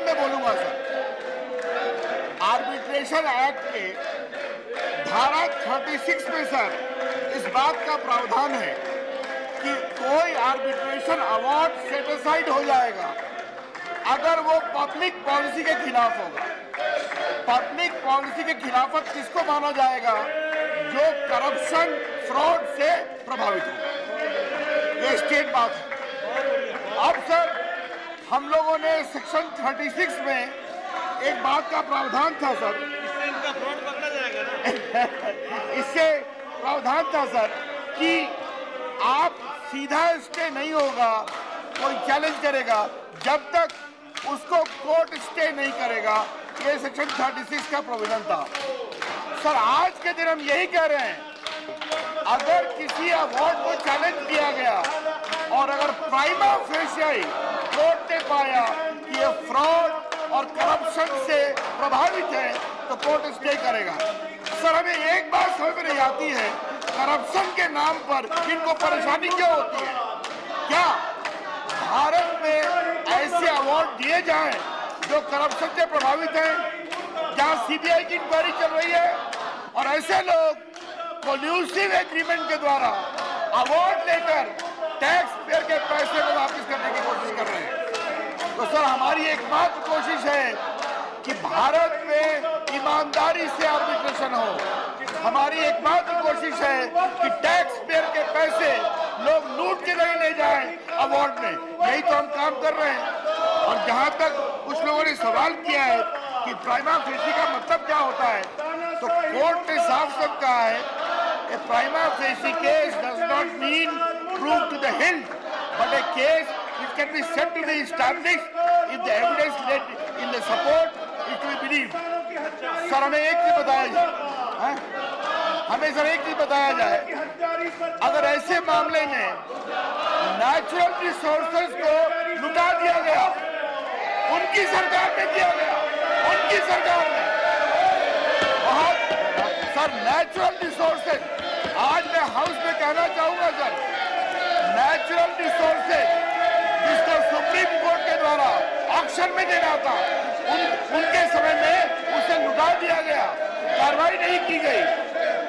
नाम में बोलूँगा सर। आर्बिट्रेशन एक्ट के धारा 36 में सर इस बात का प्रावधान है कि कोई आर्बिट्रेशन अवार्ड सेटिसाइड हो जाएगा, अगर वो पब्लिक पॉलिसी के खिलाफ होगा। पब्लिक पॉलिसी के खिलाफत किसको माना जाएगा? जो करप्शन फ्रॉड से प्रभावित हो ये स्टेट बात है। हम लोगों ने सेक्शन 36 में एक बात का प्रावधान था सर। इनका फ्रॉड पकड़ा जाएगा ना। इससे प्रावधान था सर कि आप सीधा स्टे नहीं होगा कोई चैलेंज करेगा जब तक उसको कोर्ट स्टे नहीं करेगा। ये सेक्शन 36 का प्रोविज़न था। सर आज के दिन हम यही कह रहे हैं अगर किसी अवार्ड को चैलेंज किया गया और अगर प्राइमा फेशियाई कोर्ट ने पाया कि ये फ्रॉड और करप्शन से प्रभावित है तो कोर्ट स्टे करेगा। सर, हमें एक बात समझ में नहीं आती है करप्शन के नाम पर इनको परेशानी क्यों होती है? क्या भारत में ऐसे अवार्ड दिए जाएँ जो करप्शन से प्रभावित हैं? जहाँ सीबीआई की इंक्वायरी चल रही है, और ऐसे लोग कोल्यूसिव एग्रीमेंट के द्वारा अवार्ड लेकर टैक्स पेयर के पैसे को वापस करने की कोशिश कर रहे हैं। सर हमारी एकमात्र कोशिश है कि भारत में ईमानदारी से आर्बिट्रेशन हो। हमारी एकमात्र कोशिश है कि टैक्स पेयर के पैसे लोग लूट के नहीं ले जाएँ अवार्ड में। यही तो हम काम कर रहे हैं। और जहाँ तक कुछ लोगों ने सवाल किया है कि प्राइमा फेसी का मतलब क्या होता है तो कोर्ट ने साफ़ सब कहा है prima facie case does not mean proof to the hilt, but a case which can be said to be if the evidence led in the support is to be believed. Sir हमें एक चीज़ बताया जाए, हैं? हमें sir एक चीज़ बताया जाए, अगर ऐसे मामले में नेचुरल रिसोर्सेज को लुटा दिया गया, उनकी सरकार ने किया गया, उनकी सरकार ने, बहुत सर नेचुरल रिसोर्सेज आज मैं हाउस में कहना चाहूँगा सर नेचुरल रिसोर्सेज जिसको सुप्रीम कोर्ट के द्वारा ऑक्शन में देना था। उन, उनके समय में उसे लुटा दिया गया। कार्रवाई नहीं की गई।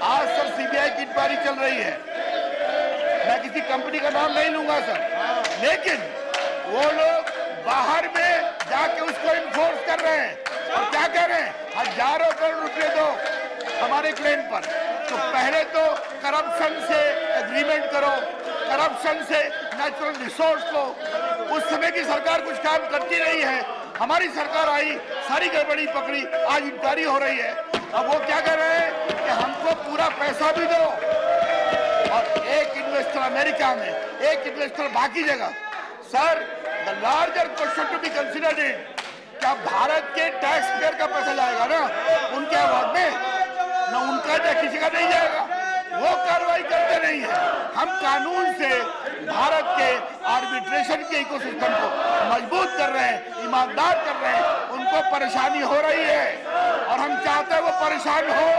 आज सर सीबीआई की इंक्वायरी चल रही है। मैं किसी कंपनी का नाम नहीं लूँगा सर। लेकिन वो लोग बाहर में जाके उसको इन्फोर्स कर रहे हैं। और क्या कह रहे हैं? हज़ारों करोड़ रुपए दो हमारे क्लेम पर। तो पहले तो करप्शन से एग्रीमेंट करो। करप्शन से नेचुरल रिसोर्स लो। उस समय की सरकार कुछ काम करती रही है। हमारी सरकार आई, सारी गड़बड़ी पकड़ी, आज इंक्वायरी हो रही है। अब वो क्या कर रहे हैं कि हमको पूरा पैसा भी दो और एक इन्वेस्टर अमेरिका में, एक इन्वेस्टर बाकी जगह। Sir the larger question to be considered it क्या भारत के टैक्स पेयर का पैसा जाएगा ना उनके अवार्ड में? न उनका या किसी का नहीं जाएगा। वो कार्रवाई करते नहीं है। हम कानून से आर्बिट्रेशन के इकोसिस्टम को मज़बूत कर रहे हैं, ईमानदार कर रहे हैं, उनको परेशानी हो रही है। और हम चाहते हैं वो परेशान हो,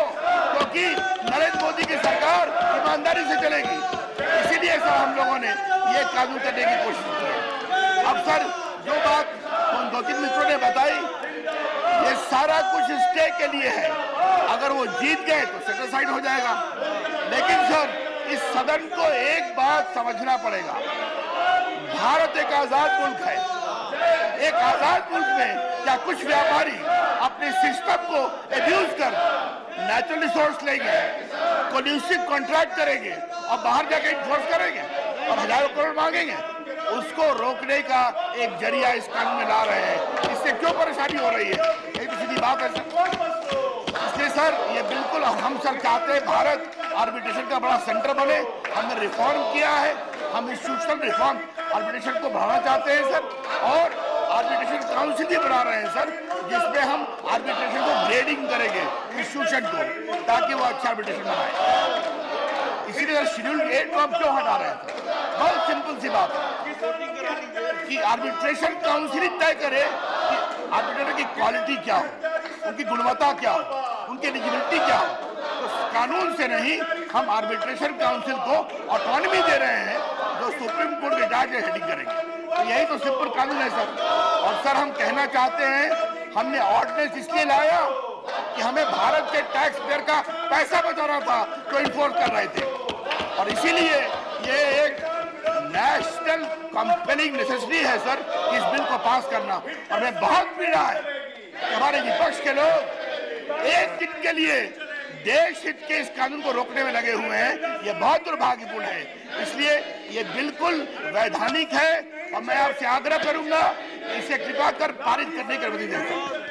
क्योंकि नरेंद्र मोदी की सरकार ईमानदारी से चलेगी। इसीलिए सर हम लोगों ने ये कानून करने की कोशिश की अब सर, जो बात उन दो तीन मित्रों ने बताई, ये सारा कुछ स्टे के लिए है। अगर वो जीत गए तो सेटिसाइड हो जाएगा। लेकिन सर, इस सदन को एक बात समझना पड़ेगा। भारत एक आज़ाद मुल्क है। एक आज़ाद मुल्क में क्या कुछ व्यापारी अपने सिस्टम को एब्यूज कर नेचुरल रिसोर्स लेंगे कोल्यूसिव कॉन्ट्रैक्ट करेंगे और बाहर जाके इन्फोर्स करेंगे और हज़ारों करोड़ मांगेंगे। उसको रोकने का एक ज़रिया इस कानून में ला रहे हैं। इससे क्यों परेशानी हो रही है? एक सीधी बात है इसलिए सर, ये बिल्कुल हम सर चाहते हैं भारत आर्बिट्रेशन का बड़ा सेंटर बने। हमने रिफॉर्म किया है। हम इंस्टीट्यूशनल रिफॉर्म आर्बिट्रेशन को बढ़ाना चाहते हैं, सर। और आर्बिट्रेशन काउंसिल भी बना रहे हैं, सर, जिसमें हम आर्बिट्रेशन को ग्रेडिंग करेंगे इंस्टीट्यूशन को, ताकि वो अच्छा आर्बिट्रेशन बनाए इसीलिए शेड्यूल एट को हम क्यों हटा रहे थे बहुत सिंपल सी बात है कि आर्बिट्रेशन काउंसिल ही तय करे कि आर्बिट्रेटर की क्वालिटी क्या हो, उनकी गुणवत्ता क्या हो, उनकी एलिजिबिलिटी क्या हो। कानून से नहीं, हम आर्बिट्रेशन काउंसिल को ऑटोनॉमी दे रहे हैं, जो सुप्रीम कोर्ट के जज हेडिंग करेंगे। तो यही तो सिंपल कानून है सर। और सर, हम कहना चाहते हैं, हमने ऑर्डिनेंस इसलिए लाया कि हमें भारत के टैक्स पेयर का पैसा बचाना था तो इन्फोर्स कर रहे थे। और इसीलिए ये एक नेशनल कंपेलिंग नेसेसिटी है सर इस बिल को पास करना। और मैं बहुत पीड़ा है हमारे विपक्ष के लोग एक दिन के लिए देश हित के इस कानून को रोकने में लगे हुए हैं, ये बहुत दुर्भाग्यपूर्ण है। इसलिए ये बिल्कुल वैधानिक है और मैं आपसे आग्रह करूँगा, इसे कृपा कर पारित करने की अनुमति दें।